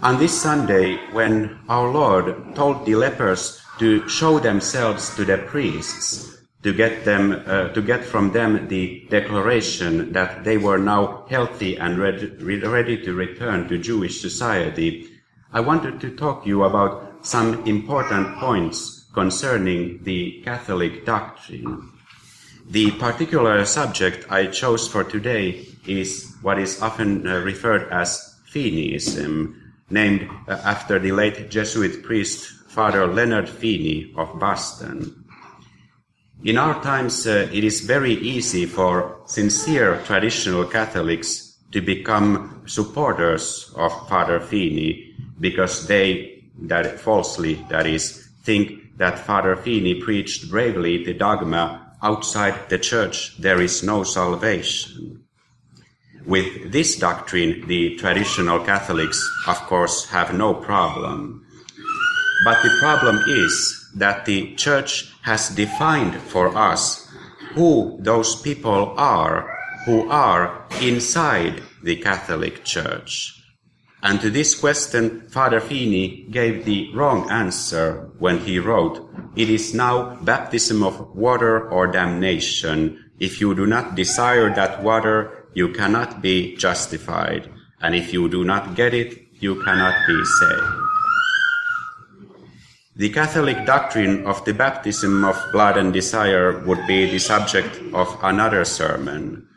On this Sunday, when our Lord told the lepers to show themselves to the priests, to get them, uh, to get from them the declaration that they were now healthy and ready, to return to Jewish society, I wanted to talk to you about some important points concerning the Catholic doctrine. The particular subject I chose for today is what is often uh, referred as Feeneyism, named after the late Jesuit priest Father Leonard Feeney of Boston. In our times, uh, it is very easy for sincere traditional Catholics to become supporters of Father Feeney because they, that falsely, that is, think that Father Feeney preached bravely the dogma outside the church there is no salvation. With this doctrine, the traditional Catholics, of course, have no problem. But the problem is that the Church has defined for us who those people are who are inside the Catholic Church. And to this question, Father Feeney gave the wrong answer when he wrote, It is now baptism of water or damnation. If you do not desire that water, you cannot be justified, and if you do not get it, you cannot be saved. The Catholic doctrine of the baptism of blood and desire would be the subject of another sermon.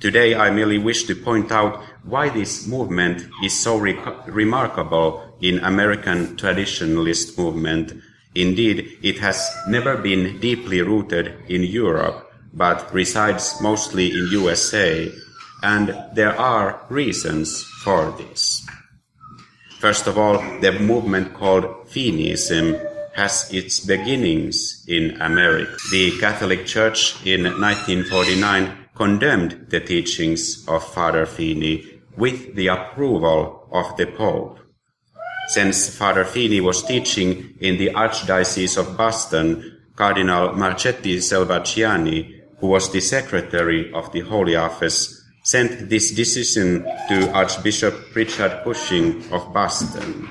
Today I merely wish to point out why this movement is so re- remarkable in American traditionalist movement. Indeed, it has never been deeply rooted in Europe, but resides mostly in USA and there are reasons for this. First of all, the movement called Feeneyism has its beginnings in America. The Catholic Church in 1949 condemned the teachings of Father Feeney with the approval of the Pope. Since Father Feeney was teaching in the Archdiocese of Boston, Cardinal Marchetti Selvaggiani, who was the secretary of the Holy Office, sent this decision to Archbishop Richard Cushing of Boston.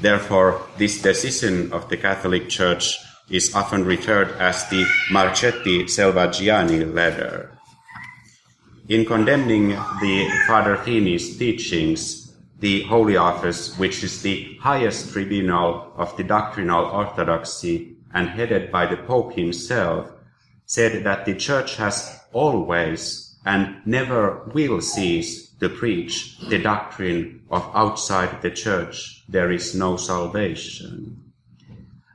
Therefore, this decision of the Catholic Church is often referred as the Marchetti Selvaggiani letter. In condemning the Father Feeney's teachings, the Holy Office, which is the highest tribunal of the doctrinal orthodoxy and headed by the Pope himself, said that the Church has always and never will cease to preach the doctrine of outside the church there is no salvation.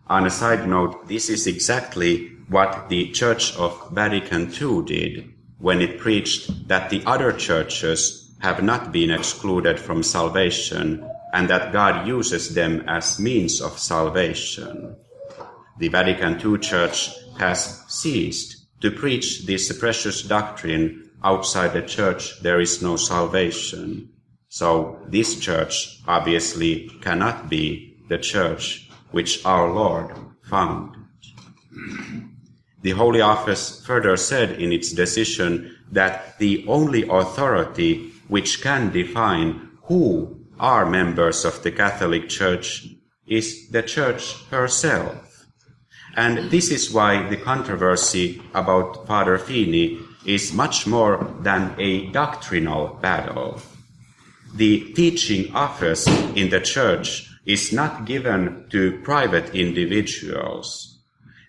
On a side note, this is exactly what the Church of Vatican II did when it preached that the other churches have not been excluded from salvation and that God uses them as means of salvation. The Vatican II Church has ceased to preach this precious doctrine outside the church there is no salvation. So this church obviously cannot be the church which our Lord founded. The Holy Office further said in its decision that the only authority which can define who are members of the Catholic Church is the Church herself. And this is why the controversy about Father Feeney is much more than a doctrinal battle. The teaching office in the church is not given to private individuals.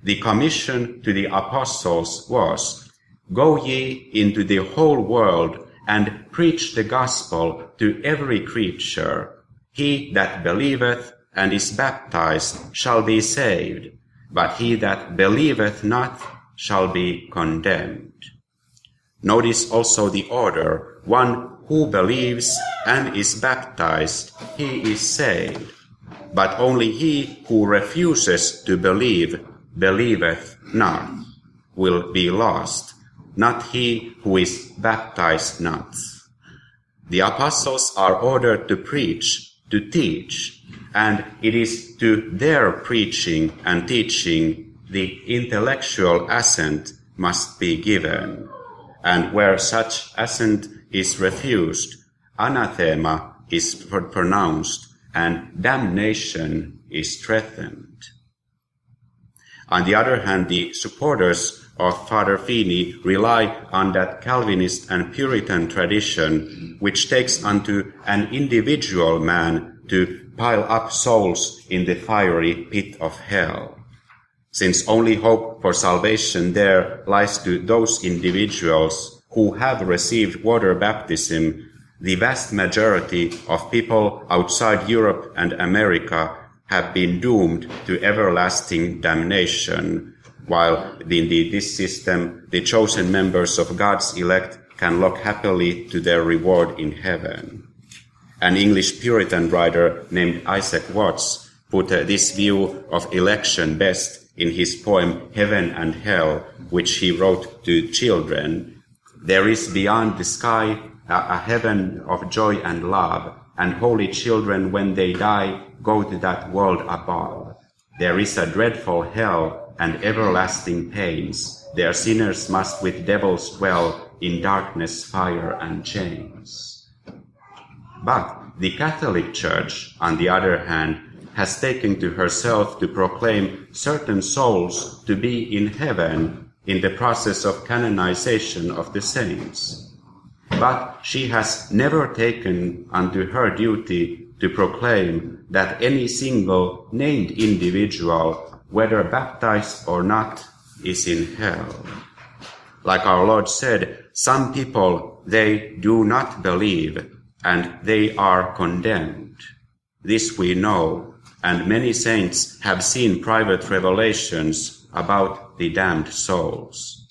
The commission to the apostles was, Go ye into the whole world and preach the gospel to every creature. He that believeth and is baptized shall be saved, but he that believeth not shall be condemned. Notice also the order. One who believes and is baptized, he is saved. But only he who refuses to believe, believeth not, will be lost, not he who is baptized not. The apostles are ordered to preach, to teach, and it is to their preaching and teaching the intellectual assent must be given and where such assent is refused, anathema is pronounced, and damnation is threatened. On the other hand, the supporters of Father Feeney rely on that Calvinist and Puritan tradition, which takes unto an individual man to pile up souls in the fiery pit of hell. Since only hope for salvation there lies to those individuals who have received water baptism, the vast majority of people outside Europe and America have been doomed to everlasting damnation while in the, this system, the chosen members of God's elect can look happily to their reward in heaven. An English Puritan writer named Isaac Watts put uh, this view of election best in his poem Heaven and Hell, which he wrote to children. There is beyond the sky a, heaven of joy and love, and holy children, when they die, go to that world above. There is a dreadful hell and everlasting pains. Their sinners must with devils dwell in darkness, fire, and chains. But the Catholic Church, on the other hand, has taken to herself to proclaim certain souls to be in heaven in the process of canonization of the saints. But she has never taken unto her duty to proclaim that any single named individual whether baptized or not, is in hell. Like our Lord said, some people, they do not believe and they are condemned. This we know, and many saints have seen private revelations about the damned souls.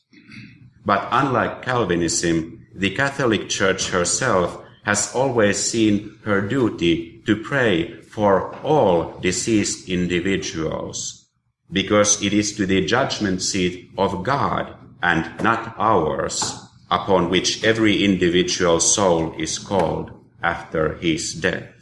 But unlike Calvinism, the Catholic Church herself has always seen her duty to pray for all deceased individuals because it is to the judgment seat of God and not ours upon which every individual soul is called after his death.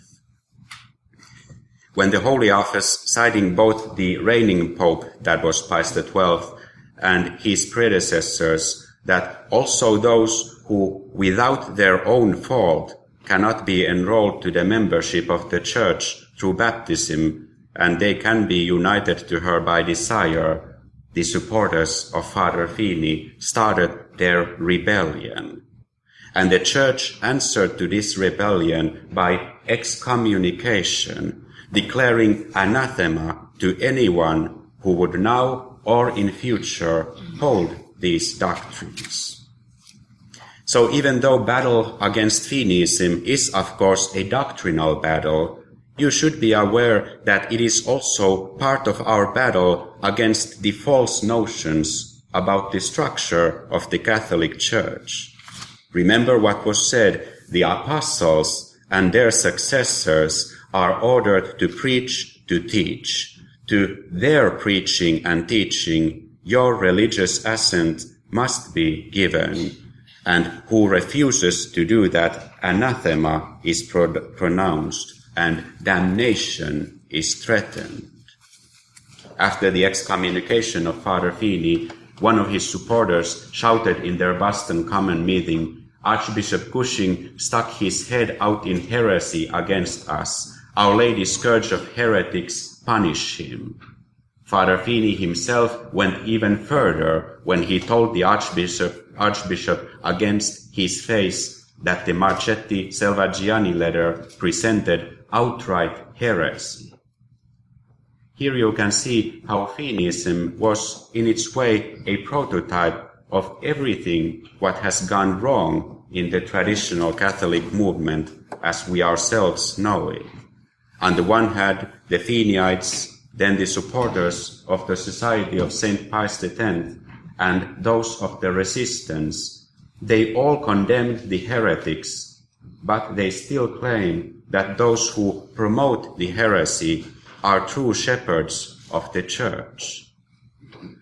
When the Holy Office, citing both the reigning Pope, that was Pius XII, and his predecessors, that also those who, without their own fault, cannot be enrolled to the membership of the Church through baptism, and they can be united to her by desire, the supporters of Father Feeney started their rebellion. And the church answered to this rebellion by excommunication, declaring anathema to anyone who would now or in future hold these doctrines. So even though battle against Feeneyism is of course a doctrinal battle, you should be aware that it is also part of our battle against the false notions about the structure of the Catholic Church. Remember what was said, the apostles and their successors are ordered to preach, to teach. To their preaching and teaching, your religious assent must be given. And who refuses to do that, anathema is pro- pronounced and damnation is threatened. After the excommunication of Father Feeney, one of his supporters shouted in their Boston Common meeting, Archbishop Cushing stuck his head out in heresy against us. Our Lady Scourge of Heretics punish him. Father Feeney himself went even further when he told the Archbishop, Archbishop against his face that the Marchetti Selvaggiani letter presented outright heresy. Here you can see how Feeneyism was in its way a prototype of everything what has gone wrong in the traditional Catholic movement as we ourselves know it. On the one hand, the Feeneyites, then the supporters of the Society of St. Pius X, and those of the resistance, they all condemned the heretics, but they still claim that those who promote the heresy are true shepherds of the church.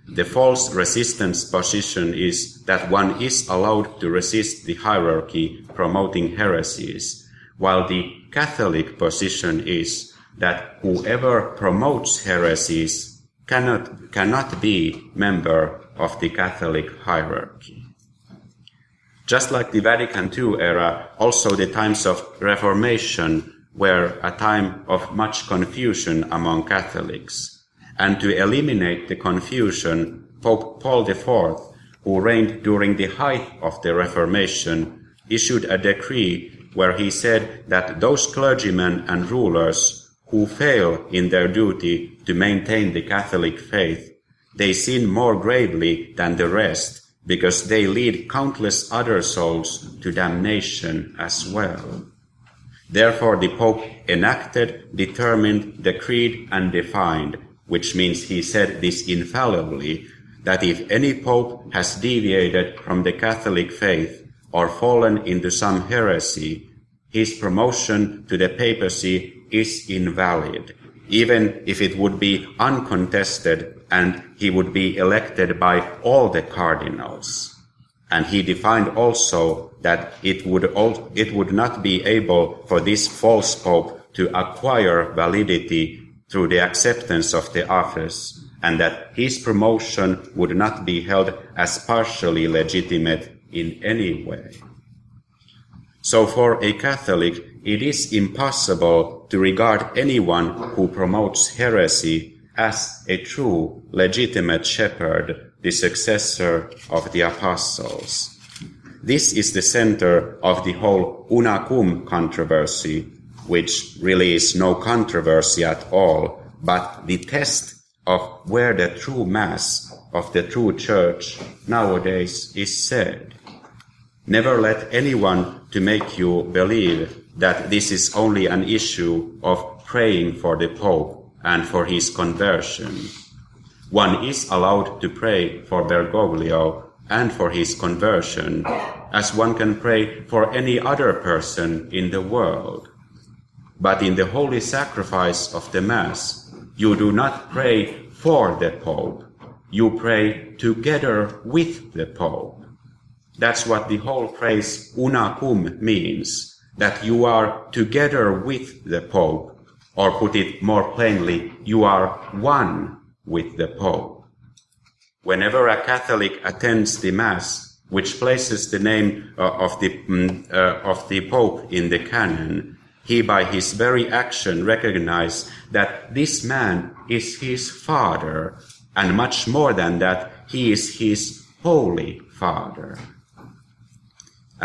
The false resistance position is that one is allowed to resist the hierarchy promoting heresies, while the Catholic position is that whoever promotes heresies cannot, cannot be member of the Catholic hierarchy. Just like the Vatican II era, also the times of Reformation were a time of much confusion among Catholics. And to eliminate the confusion, Pope Paul IV, who reigned during the height of the Reformation, issued a decree where he said that those clergymen and rulers who fail in their duty to maintain the Catholic faith, they sin more gravely than the rest because they lead countless other souls to damnation as well. Therefore, the Pope enacted, determined, decreed, and defined, which means he said this infallibly, that if any Pope has deviated from the Catholic faith or fallen into some heresy, his promotion to the papacy is invalid, even if it would be uncontested and he would be elected by all the cardinals. And he defined also that it would, it would not be able for this false pope to acquire validity through the acceptance of the office, and that his promotion would not be held as partially legitimate in any way. So for a Catholic, it is impossible to regard anyone who promotes heresy as a true, legitimate shepherd, the successor of the apostles. This is the center of the whole una cum controversy, which really is no controversy at all, but the test of where the true mass of the true church nowadays is said. Never let anyone to make you believe that this is only an issue of praying for the Pope and for his conversion. One is allowed to pray for Bergoglio and for his conversion, as one can pray for any other person in the world. But in the holy sacrifice of the Mass, you do not pray for the Pope, you pray together with the Pope. That's what the whole phrase una cum means, that you are together with the Pope or put it more plainly, you are one with the Pope. Whenever a Catholic attends the Mass, which places the name uh, of, the, mm, uh, of the Pope in the canon, he by his very action recognizes that this man is his father, and much more than that, he is his holy father.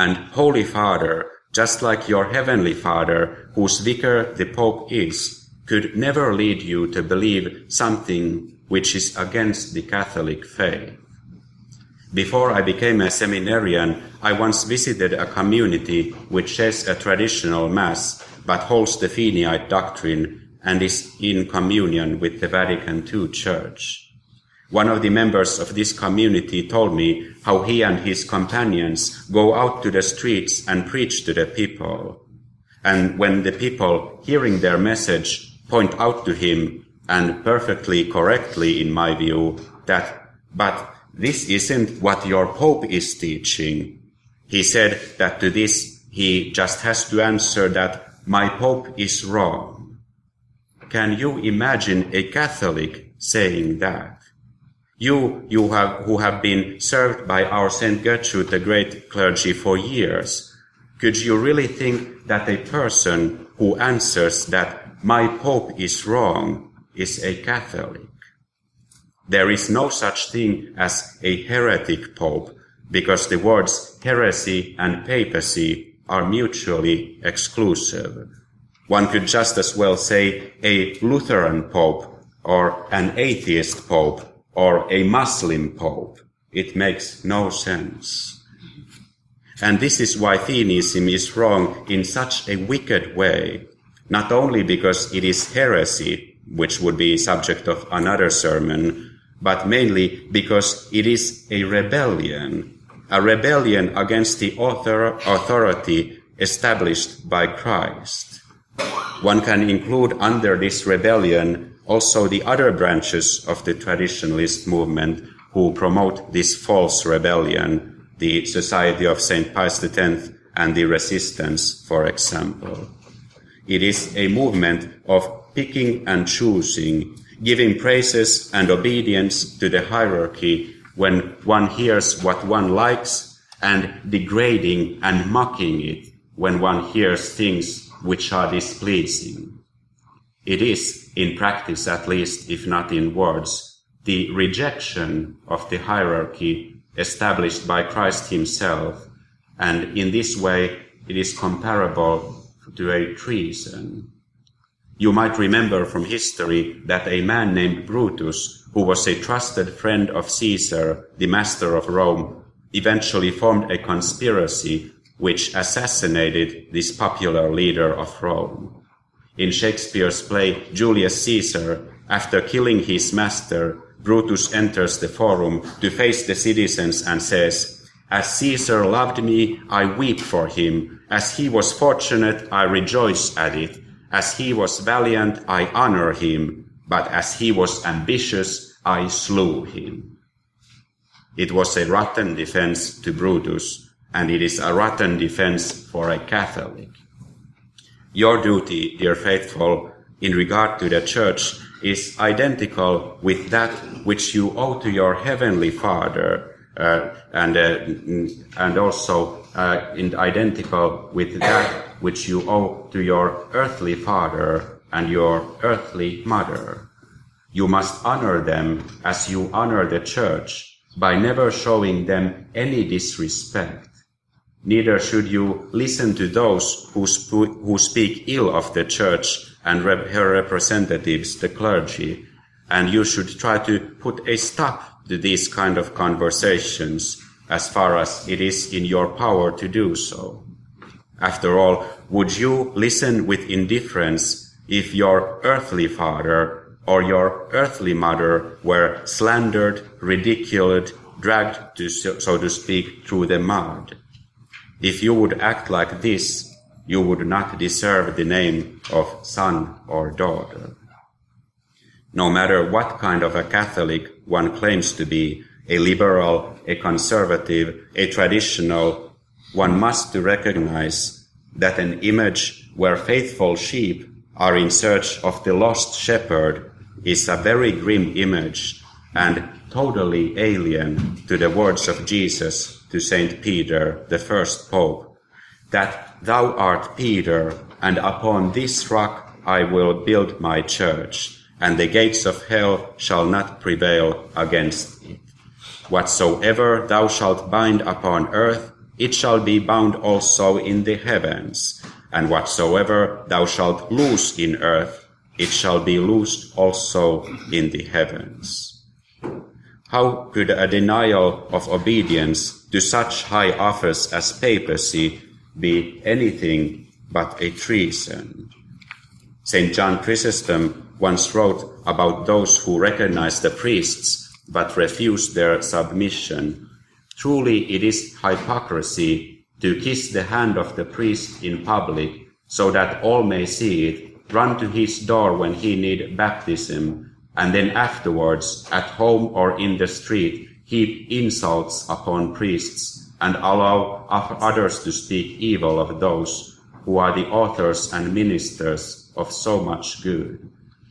And Holy Father just like your heavenly Father, whose vicar the Pope is, could never lead you to believe something which is against the Catholic faith. Before I became a seminarian, I once visited a community which says a traditional Mass but holds the Feeneyite doctrine and is in communion with the Vatican II Church. One of the members of this community told me how he and his companions go out to the streets and preach to the people. And when the people, hearing their message, point out to him, and perfectly correctly in my view, that, but this isn't what your Pope is teaching. He said that to this he just has to answer that my Pope is wrong. Can you imagine a Catholic saying that? You, you have, who have been served by our Saint Gertrude the Great clergy for years, could you really think that a person who answers that my Pope is wrong is a Catholic? There is no such thing as a heretic Pope because the words heresy and papacy are mutually exclusive. One could just as well say a Lutheran Pope or an atheist Pope or a Muslim pope. It makes no sense. And this is why Feeneyism is wrong in such a wicked way, not only because it is heresy, which would be subject of another sermon, but mainly because it is a rebellion, a rebellion against the author, authority established by Christ. One can include under this rebellion also the other branches of the traditionalist movement who promote this false rebellion, the Society of St. Pius X and the Resistance, for example. It is a movement of picking and choosing, giving praises and obedience to the hierarchy when one hears what one likes and degrading and mocking it when one hears things which are displeasing. It is, in practice at least, if not in words, the rejection of the hierarchy established by Christ himself, and in this way it is comparable to a treason. You might remember from history that a man named Brutus, who was a trusted friend of Caesar, the master of Rome, eventually formed a conspiracy which assassinated this popular leader of Rome. In Shakespeare's play Julius Caesar, after killing his master, Brutus enters the forum to face the citizens and says, As Caesar loved me, I weep for him. As he was fortunate, I rejoice at it. As he was valiant, I honor him. But as he was ambitious, I slew him. It was a rotten defense to Brutus, and it is a rotten defense for a Catholic. Your duty, dear faithful, in regard to the church is identical with that which you owe to your heavenly Father, uh, and uh, and also uh, in identical with that which you owe to your earthly father and your earthly mother. You must honor them as you honor the church by never showing them any disrespect Neither should you listen to those who, sp- who speak ill of the church and rep- her representatives, the clergy, and you should try to put a stop to these kind of conversations as far as it is in your power to do so. After all, would you listen with indifference if your earthly father or your earthly mother were slandered, ridiculed, dragged, to, so to speak, through the mud? If you would act like this, you would not deserve the name of son or daughter. No matter what kind of a Catholic one claims to be, a liberal, a conservative, a traditional, one must recognize that an image where faithful sheep are in search of the lost shepherd is a very grim image and totally alien to the words of Jesus to Saint Peter, the first pope, that thou art Peter, and upon this rock I will build my church, and the gates of hell shall not prevail against it. Whatsoever thou shalt bind upon earth, it shall be bound also in the heavens, and whatsoever thou shalt loose in earth, it shall be loosed also in the heavens. How could a denial of obedience to such high office as papacy be anything but a treason. St. John Chrysostom once wrote about those who recognize the priests but refuse their submission. Truly, it is hypocrisy to kiss the hand of the priest in public so that all may see it, run to his door when he need baptism, and then afterwards, at home or in the street, heap insults upon priests and allow others to speak evil of those who are the authors and ministers of so much good.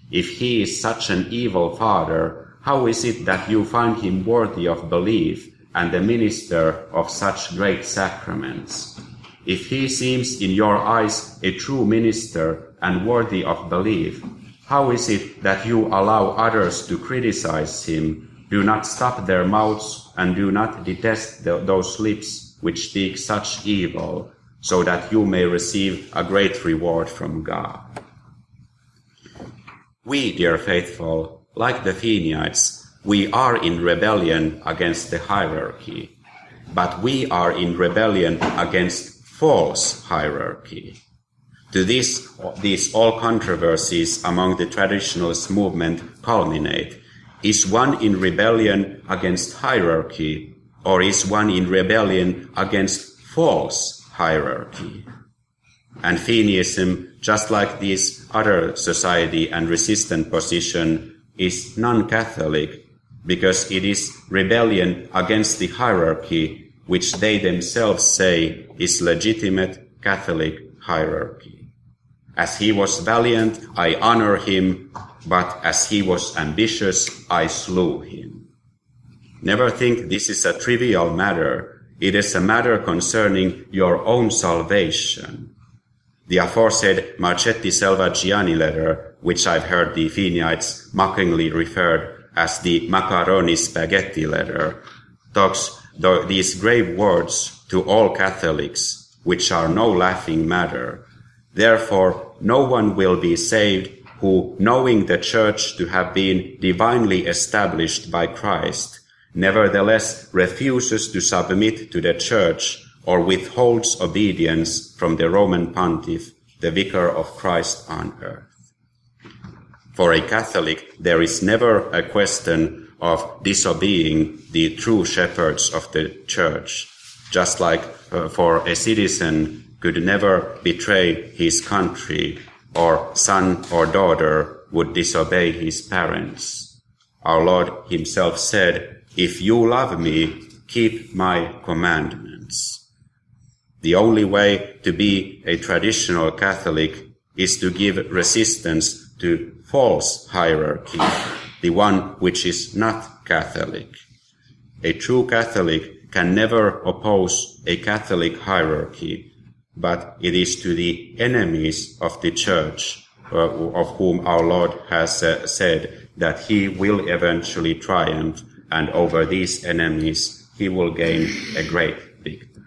If he is such an evil father, how is it that you find him worthy of belief and the minister of such great sacraments? If he seems in your eyes a true minister and worthy of belief, how is it that you allow others to criticize him do not stop their mouths and do not detest the, those lips which speak such evil, so that you may receive a great reward from God. We, dear faithful, like the Feeneyites, we are in rebellion against the hierarchy, but we are in rebellion against false hierarchy. To this, these all controversies among the traditionalist movement culminate is one in rebellion against hierarchy, or is one in rebellion against false hierarchy? And Feeneyism, just like this other society and resistant position, is non-Catholic because it is rebellion against the hierarchy which they themselves say is legitimate Catholic hierarchy. As he was valiant, I honor him but as he was ambitious, I slew him. Never think this is a trivial matter. It is a matter concerning your own salvation. The aforesaid Marchetti Selvaggiani letter, which I've heard the Feeneyites mockingly referred as the macaroni spaghetti letter, talks these grave words to all Catholics, which are no laughing matter. Therefore, no one will be saved who, knowing the church to have been divinely established by Christ, nevertheless refuses to submit to the church or withholds obedience from the Roman pontiff, the vicar of Christ on earth. For a Catholic, there is never a question of disobeying the true shepherds of the church, just like uh, for a citizen could never betray his country or son or daughter would disobey his parents. Our Lord himself said, if you love me, keep my commandments. The only way to be a traditional Catholic is to give resistance to false hierarchy, the one which is not Catholic. A true Catholic can never oppose a Catholic hierarchy, but it is to the enemies of the church uh, of whom our Lord has uh, said that he will eventually triumph and over these enemies he will gain a great victory.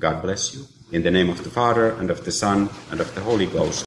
God bless you. In the name of the Father and of the Son and of the Holy Ghost.